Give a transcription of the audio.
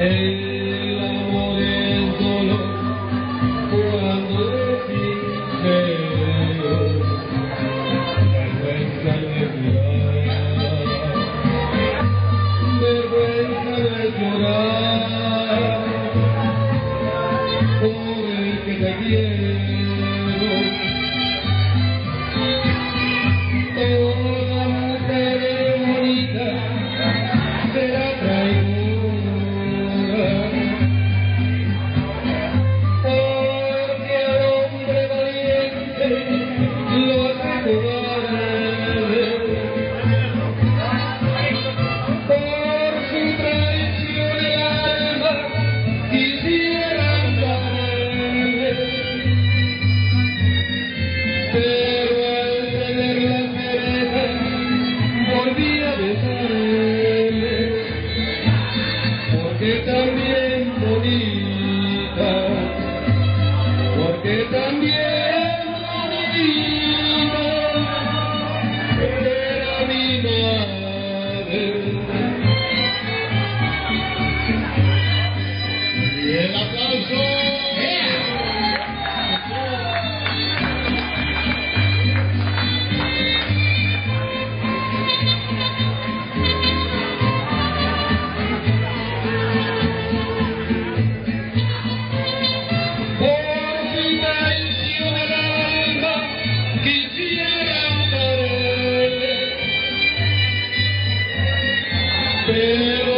Hey. bendita, porque también Spirit.